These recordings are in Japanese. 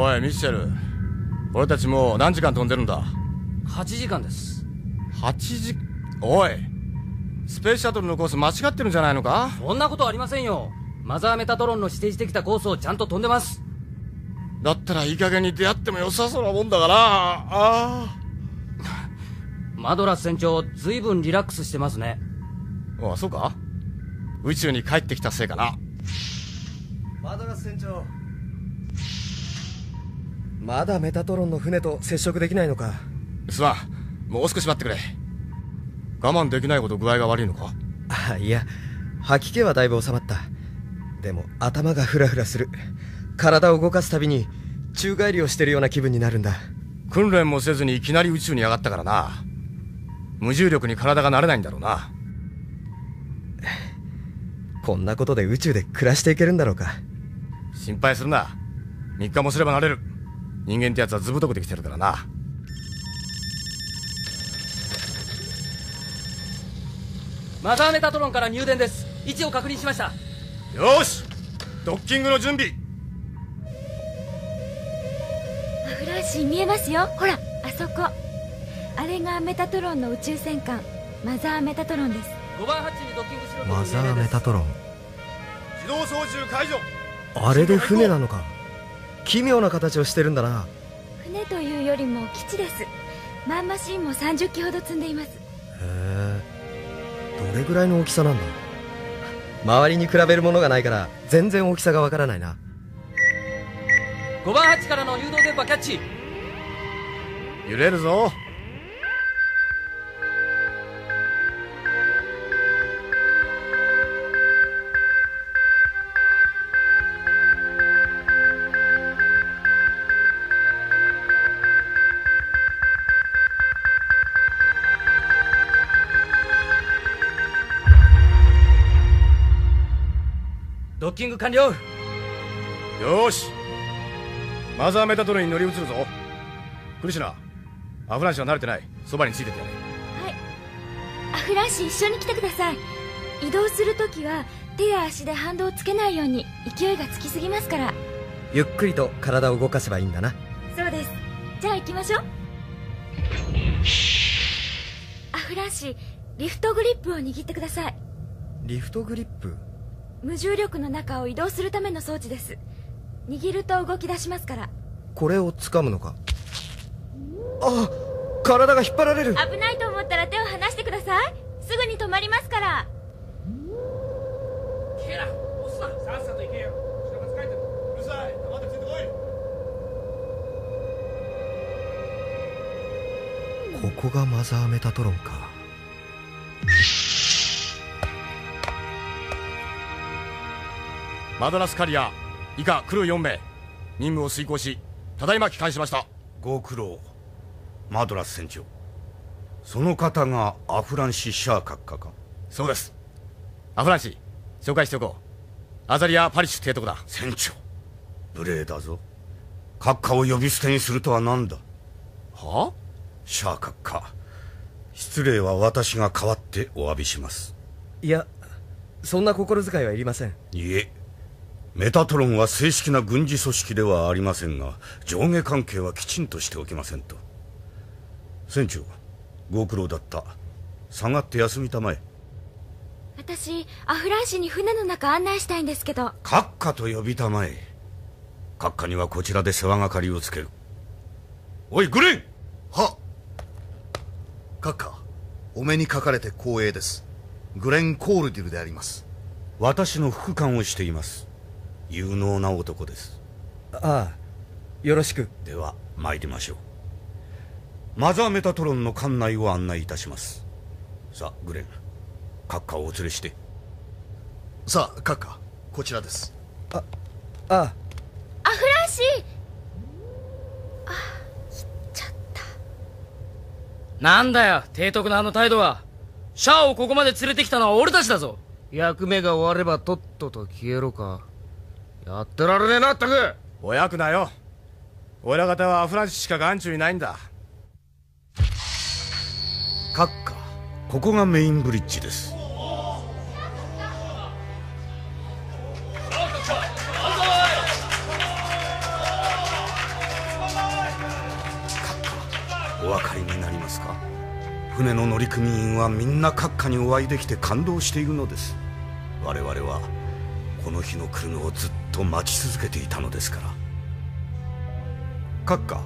おいミッシェル。俺たちもう何時間飛んでるんだ？8時間です。8時おい。スペースシャトルのコース間違ってるんじゃないのか？そんなことありませんよ。マザーメタトロンの指定してきたコースをちゃんと飛んでます。だったらいい加減に出会っても良さそうなもんだから。ああ。マドラス船長随分リラックスしてますね。ああそうか？宇宙に帰ってきたせいかな。マドラス船長まだメタトロンの船と接触できないのか？すまんもう少し待ってくれ。我慢できないほど具合が悪いのか？あいや吐き気はだいぶ収まった。でも頭がフラフラする。体を動かすたびに宙返りをしてるような気分になるんだ。訓練もせずにいきなり宇宙に上がったからな。無重力に体が慣れないんだろうな。こんなことで宇宙で暮らしていけるんだろうか？心配するな。3日もすれば慣れる人間ってやつはずぶとくできてるからな。マザーメタトロンから入電です。位置を確認しました。よし！ドッキングの準備。アフランシー見えますよ。ほらあそこ。あれがメタトロンの宇宙戦艦。マザーメタトロンです。5番ハッチにドッキングしろとマザーメタトロン。自動操縦解除。あれで船なのか奇妙な形をしてるんだな。船というよりも基地です。マンマシーンも30機ほど積んでいます。へえ。どれぐらいの大きさなんだ？周りに比べるものがないから全然大きさがわからないな。5番ハッチからの誘導電波キャッチ。揺れるぞドッキング完了。よーし。マザーメタトロンに乗り移るぞ。クリシュナアフランシは慣れてない。そばについててやれ。はい。アフランシー一緒に来てください。移動するときは手や足で反動をつけないように勢いがつきすぎますから。ゆっくりと体を動かせばいいんだな。そうです。じゃあ行きましょう。アフランシーリフトグリップを握ってください。リフトグリップ？無重力の中を移動するための装置です。握ると動き出しますから。これを掴むのか？あ体が引っ張られる。危ないと思ったら手を離してください。すぐに止まりますから。ケラ押すな。さっさと行けよ。下が疲れてる。うるさい。黙ってついてこい。ここがマザーメタトロンかマドラスカリア以下クルー4名。任務を遂行しただいま帰還しました。ご苦労。マドラス船長。その方がアフランシ・シャー閣下か？そうです。アフランシ紹介しておこう。アザリア・パリッシュ提督だ。船長無礼だぞ。閣下を呼び捨てにするとは何だ？はシャー閣下失礼は私が代わってお詫びします。いやそんな心遣いはいりません。いえメタトロンは正式な軍事組織ではありませんが上下関係はきちんとしておきませんと。船長ご苦労だった。下がって休みたまえ。私アフランシーに船の中案内したいんですけど。閣下と呼びたまえ。閣下にはこちらで世話係をつける。おいグレン！は閣下お目にかかれて光栄です。グレン・コールディルであります。私の副官をしています有能な男です。ああよろしく。では参りましょう。マザーメタトロンの館内を案内いたします。さあグレン閣下をお連れして。さあ閣下こちらです。ああアフランシー。あ行っちゃった。なんだよ提督のあの態度は。シャアをここまで連れてきたのは俺たちだぞ。役目が終わればとっとと消えろかやってられねえなったく。お役だよ。親ら方はアフランシしか眼中にないんだ。閣下ここがメインブリッジです。お分かりになりますか？船の乗組員はみんな閣下にお会いできて感動しているのです。我々はこの日の来るのをずっとと待ち続けていたのですから。閣下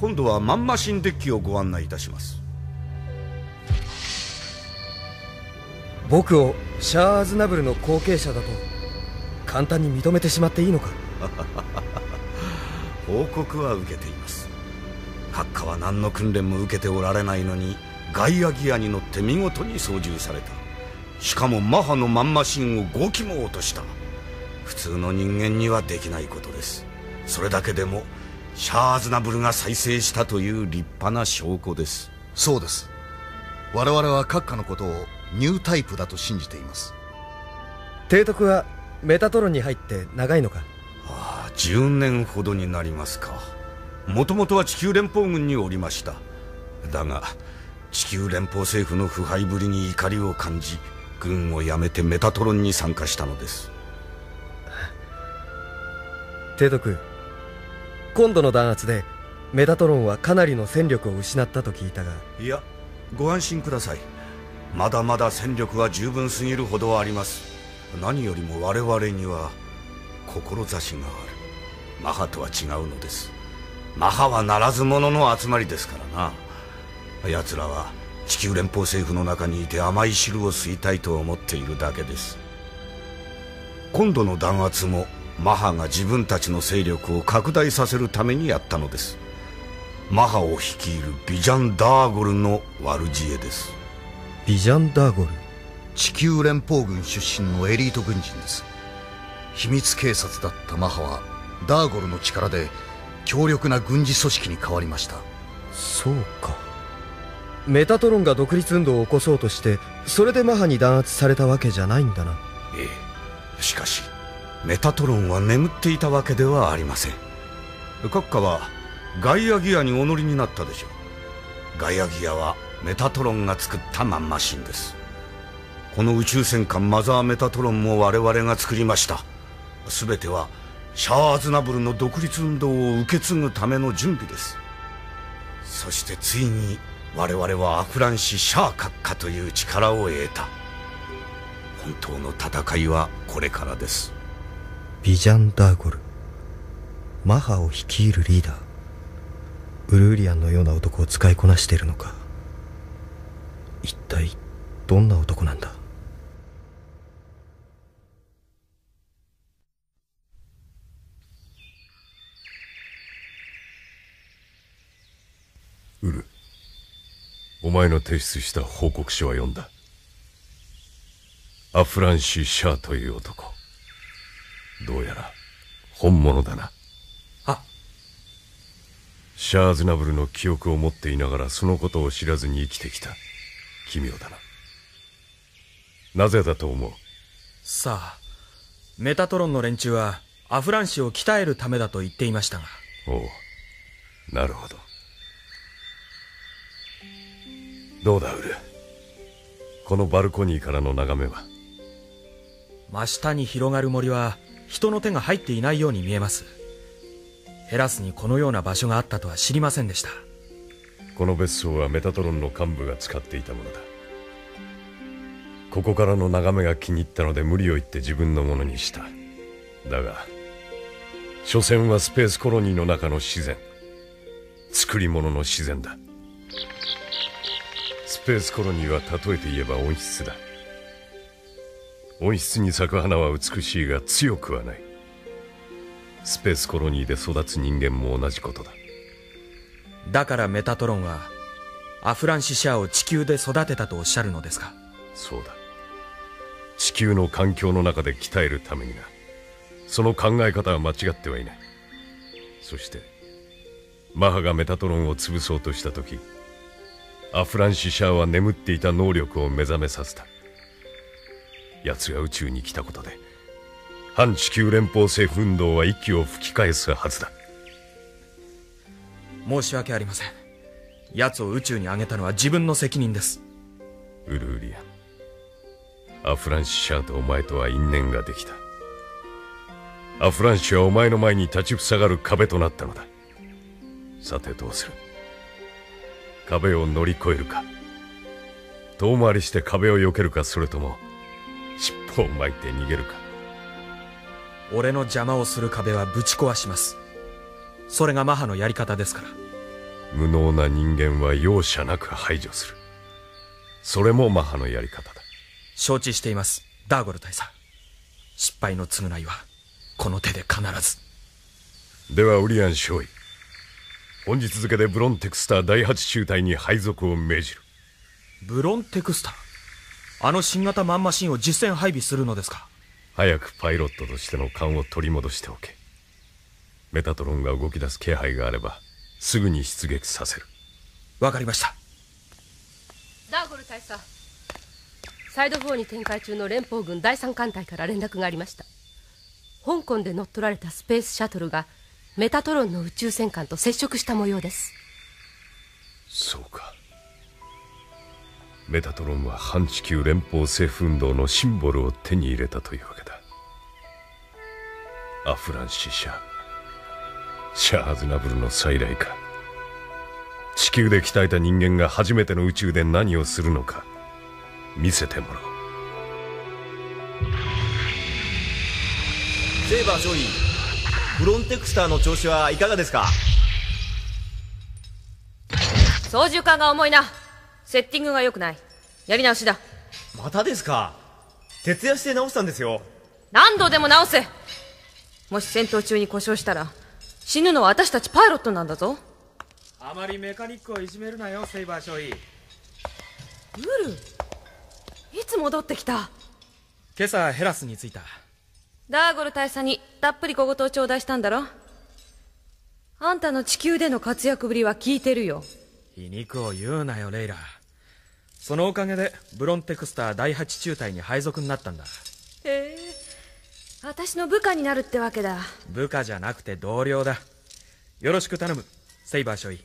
今度はマンマシンデッキをご案内いたします。僕をシャア・アズナブルの後継者だと簡単に認めてしまっていいのか？報告は受けています。閣下は何の訓練も受けておられないのにガイアギアに乗って見事に操縦された。しかもマハのマンマシンを5機も落とした普通の人間にはできないことです。それだけでもシャアーズナブルが再生したという立派な証拠です。そうです。我々は閣下のことをニュータイプだと信じています。提督はメタトロンに入って長いのか？ああ10年ほどになりますか。もともとは地球連邦軍におりました。だが地球連邦政府の腐敗ぶりに怒りを感じ軍を辞めてメタトロンに参加したのです提督。今度の弾圧でメタトロンはかなりの戦力を失ったと聞いたが。いやご安心ください。まだまだ戦力は十分すぎるほどあります。何よりも我々には志がある。マハとは違うのです。マハはならず者の集まりですからな。奴らは地球連邦政府の中にいて甘い汁を吸いたいと思っているだけです。今度の弾圧もマハが自分たちの勢力を拡大させるためにやったのです。マハを率いるビジャン・ダーゴルの悪知恵です。ビジャン・ダーゴル？地球連邦軍出身のエリート軍人です。秘密警察だったマハはダーゴルの力で強力な軍事組織に変わりました。そうか。メタトロンが独立運動を起こそうとしてそれでマハに弾圧されたわけじゃないんだな。ええ。しかしメタトロンは眠っていたわけではありません。閣下はガイアギアにお乗りになったでしょう。ガイアギアはメタトロンが作ったマンマシンです。この宇宙戦艦マザーメタトロンも我々が作りました。全てはシャアーズナブルの独立運動を受け継ぐための準備です。そしてついに我々はアフランシ・シャア閣下という力を得た。本当の戦いはこれからです。ビジャン・ダーゴル。マハを率いるリーダー。ウルーリアンのような男を使いこなしているのか。一体どんな男なんだ？ウルお前の提出した報告書は読んだ。アフランシ・シャーという男。どうやら本物だな。あ。シャーズナブルの記憶を持っていながらそのことを知らずに生きてきた。奇妙だな。なぜだと思う？さあメタトロンの連中はアフランシを鍛えるためだと言っていましたが。おう。なるほど。どうだウル？このバルコニーからの眺めは？真下に広がる森は人の手が入っていないように見えます。ヘラスにこのような場所があったとは知りませんでした。この別荘はメタトロンの幹部が使っていたものだ。ここからの眺めが気に入ったので無理を言って自分のものにした。だが所詮はスペースコロニーの中の自然。作り物の自然だ。スペースコロニーは例えて言えば温室だ。温室に咲く花は美しいが強くはない。スペースコロニーで育つ人間も同じことだ。だからメタトロンはアフランシシャアを地球で育てたとおっしゃるのですか？そうだ。地球の環境の中で鍛えるためにな。その考え方は間違ってはいない。そしてマハがメタトロンを潰そうとした時アフランシシャアは眠っていた能力を目覚めさせた奴が宇宙に来たことで反地球連邦政府運動は息を吹き返すはずだ。申し訳ありません。奴を宇宙に上げたのは自分の責任です。ウルーリアンアフランシシャアとお前とは因縁ができた。アフランシはお前の前に立ちふさがる壁となったのだ。さてどうする？壁を乗り越えるか。遠回りして壁を避けるかそれともを巻いて逃げるか。俺の邪魔をする壁はぶち壊します。それがマハのやり方ですから。無能な人間は容赦なく排除する。それもマハのやり方だ。承知しています。ダーゴル大佐。失敗の償いはこの手で必ず。ではウリアン少尉。本日付でブロンテクスター第8中隊に配属を命じる。ブロンテクスター？あの新型マンマシンを実戦配備するのですか？早くパイロットとしての勘を取り戻しておけ。メタトロンが動き出す気配があればすぐに出撃させる。わかりました。ダーゴル大佐サイド4に展開中の連邦軍第3艦隊から連絡がありました。香港で乗っ取られたスペースシャトルがメタトロンの宇宙戦艦と接触した模様です。そうかメタトロンは反地球連邦政府運動のシンボルを手に入れたというわけだ。アフランシシャシャアーズナブルの再来か。地球で鍛えた人間が初めての宇宙で何をするのか。見せてもらおう。セイバー少尉フロンテクスターの調子はいかがですか？操縦桿が重いなセッティングが良くない。やり直しだ。またですか？徹夜して直したんですよ。何度でも直せ。もし戦闘中に故障したら死ぬのは私たちパイロットなんだぞ。あまりメカニックをいじめるなよセイバー少尉。ウルいつ戻ってきた？今朝ヘラスに着いた。ダーゴル大佐にたっぷり小言を頂戴したんだろ。あんたの地球での活躍ぶりは聞いてるよ。皮肉を言うなよレイラそのおかげでブロンテクスター第8中隊に配属になったんだ。へえ。私の部下になるってわけだ。部下じゃなくて同僚だ。よろしく頼むセイバー少尉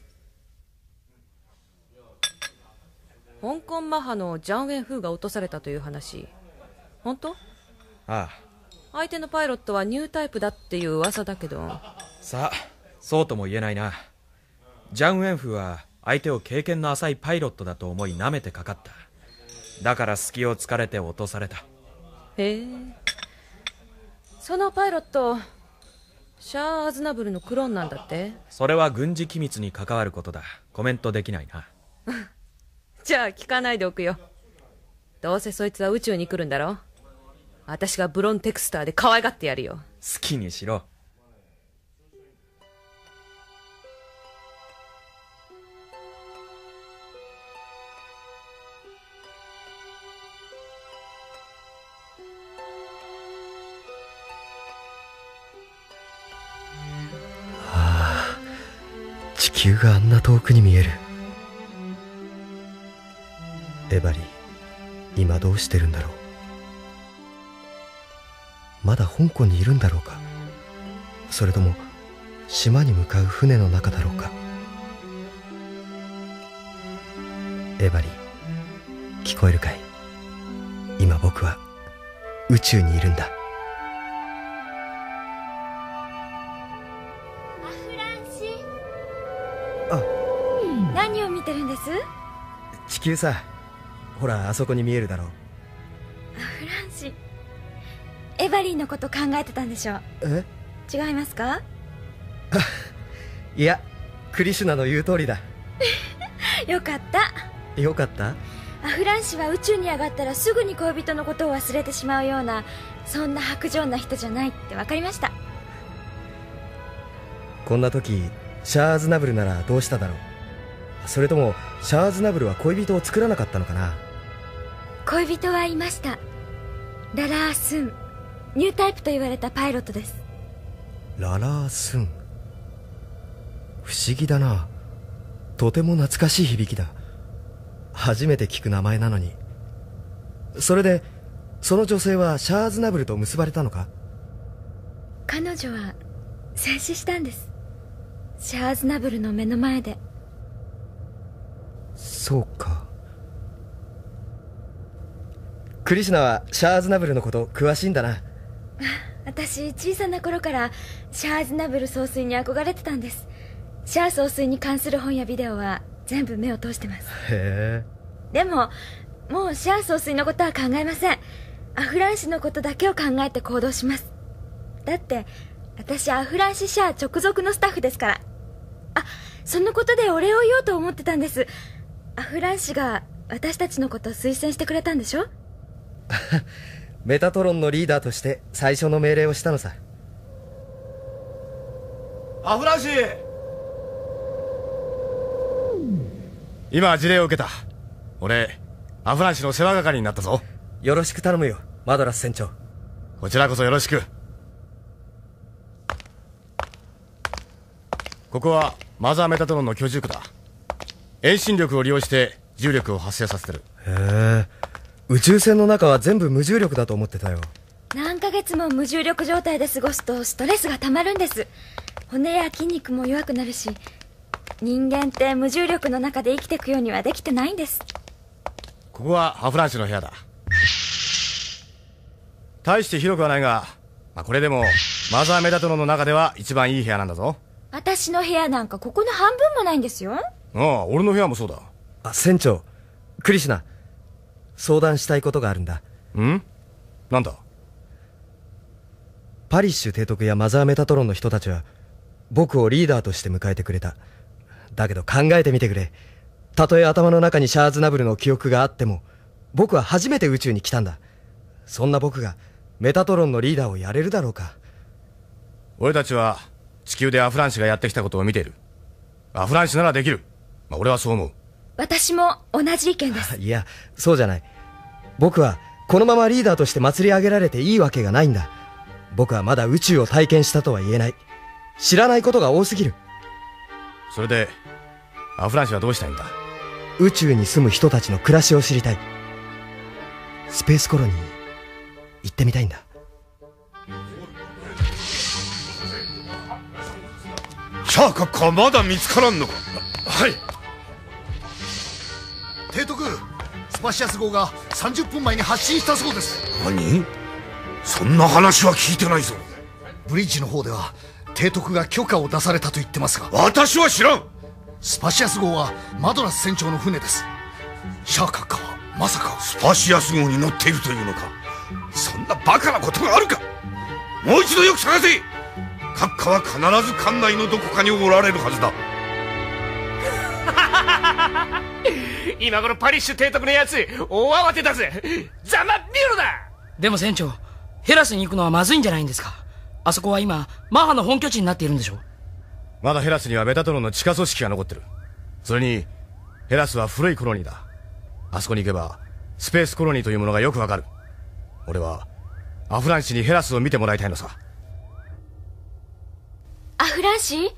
香港マハのジャン・ウェン・フーが落とされたという話。本当？ああ。相手のパイロットはニュータイプだっていう噂だけど。さあそうとも言えないな。ジャン・ウェンフは相手を経験の浅いパイロットだと思い舐めてかかった。だから隙を突かれて落とされた。へえ。そのパイロットシャア・アズナブルのクローンなんだって？それは軍事機密に関わることだ。コメントできないな。じゃあ聞かないでおくよ。どうせそいつは宇宙に来るんだろ？私がブロンテクスターで可愛がってやるよ。好きにしろ球があんな遠くに見える。エバリー今どうしてるんだろう。まだ香港にいるんだろうか。それとも島に向かう船の中だろうか。エバリー聞こえるかい？今僕は宇宙にいるんだ。アフランシ何を見てるんです？地球さ。ほらあそこに見えるだろう。アフランシ。エバリーのこと考えてたんでしょえ？違いますか？いやクリシュナの言う通りだ。よかった。よかった？アフランシは宇宙に上がったらすぐに恋人のことを忘れてしまうようなそんな薄情な人じゃないって分かりました。こんな時シャアーズナブルならどうしただろう。それともシャアーズナブルは恋人を作らなかったのかな。恋人はいました。ララー・スン。ニュータイプと言われたパイロットです。ララースン。不思議だな。とても懐かしい響きだ。初めて聞く名前なのに。それでその女性はシャアーズナブルと結ばれたのか？彼女は戦死したんですシャアーズナブルの目の前で。そうか。クリシュナはシャアーズナブルのこと詳しいんだな。私小さな頃からシャアーズナブル総帥に憧れてたんです。シャア総帥に関する本やビデオは全部目を通してます。へえ。でももうシア総帥のことは考えません。アフランシのことだけを考えて行動します。だって私アフランシシャア直属のスタッフですから。あそのことでお礼を言おうと思ってたんです。アフランシが私たちのことを推薦してくれたんでしょ？メタトロンのリーダーとして最初の命令をしたのさ。アフランシ！今事例を受けた。俺アフランシの世話係になったぞ。よろしく頼むよマドラス船長。こちらこそよろしく。ここはマザーメタトロンの居住区だ。遠心力を利用して重力を発生させてる。へえ。宇宙船の中は全部無重力だと思ってたよ。何ヶ月も無重力状態で過ごすとストレスが溜まるんです。骨や筋肉も弱くなるし人間って無重力の中で生きていくようにはできてないんです。ここはアフランシの部屋だ。大して広くはないが、まあ、これでもマザーメタトロンの中では一番いい部屋なんだぞ私の部屋なんかここの半分もないんですよ。ああ俺の部屋もそうだ。あ船長クリシュナ相談したいことがあるんだ。ん？なんだ？パリッシュ提督やマザーメタトロンの人たちは僕をリーダーとして迎えてくれた。だけど考えてみてくれ。たとえ頭の中にシャーズナブルの記憶があっても僕は初めて宇宙に来たんだ。そんな僕がメタトロンのリーダーをやれるだろうか。俺たちは地球でアフランシがやってきたことを見ている。アフランシならできる、まあ、俺はそう思う。私も同じ意見です。いやそうじゃない。僕はこのままリーダーとして祭り上げられていいわけがないんだ。僕はまだ宇宙を体験したとは言えない。知らないことが多すぎる。それでアフランシはどうしたいんだ？宇宙に住む人たちの暮らしを知りたい。スペースコロニーに行ってみたいんだシャーカッカはまだ見つからんのか？はい。提督スパシアス号が30分前に発進したそうです。何？そんな話は聞いてないぞ。ブリッジの方では提督が許可を出されたと言ってますが。私は知らん。スパシアス号はマドラス船長の船です。シャーカッカはまさか。スパシアス号に乗っているというのか？そんなバカなことがあるか？もう一度よく探せ閣下は必ず館内のどこかにおられるはずだ。今頃パリッシュ提督のやつ大慌てだぜ。ざまビルだ。でも船長ヘラスに行くのはまずいんじゃないんですか？あそこは今マハの本拠地になっているんでしょまだヘラスにはメタトロンの地下組織が残ってる。それにヘラスは古いコロニーだ。あそこに行けばスペースコロニーというものがよくわかる。俺はアフランシにヘラスを見てもらいたいのさアフランシ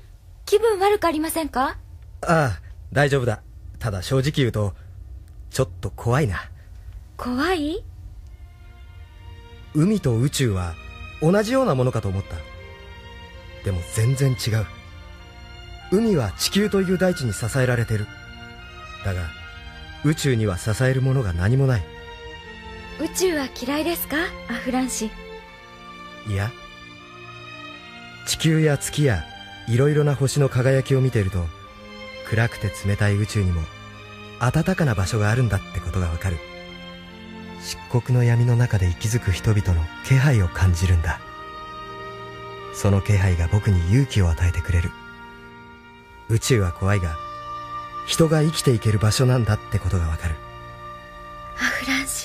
気分悪くありませんか？ああ大丈夫だ。ただ正直言うとちょっと怖いな。怖い？海と宇宙は同じようなものかと思った。でも全然違う。海は地球という大地に支えられてる。だが宇宙には支えるものが何もない。宇宙は嫌いですか？アフランシいや地球や月やいろいろな星の輝きを見ていると暗くて冷たい宇宙にも暖かな場所があるんだってことがわかる。漆黒の闇の中で息づく人々の気配を感じるんだ。その気配が僕に勇気を与えてくれる。宇宙は怖いが人が生きていける場所なんだってことがわかる。アフランス。